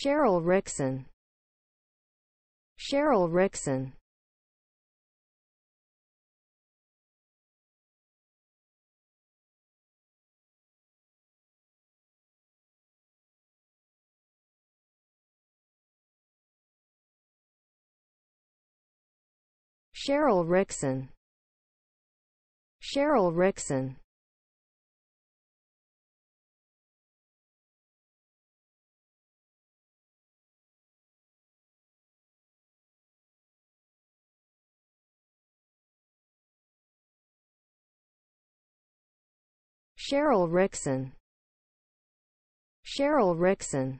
Cheryl Rickson. Cheryl Rickson. Cheryl Rickson. Cheryl Rickson Cheryl Rickson. Cheryl Rickson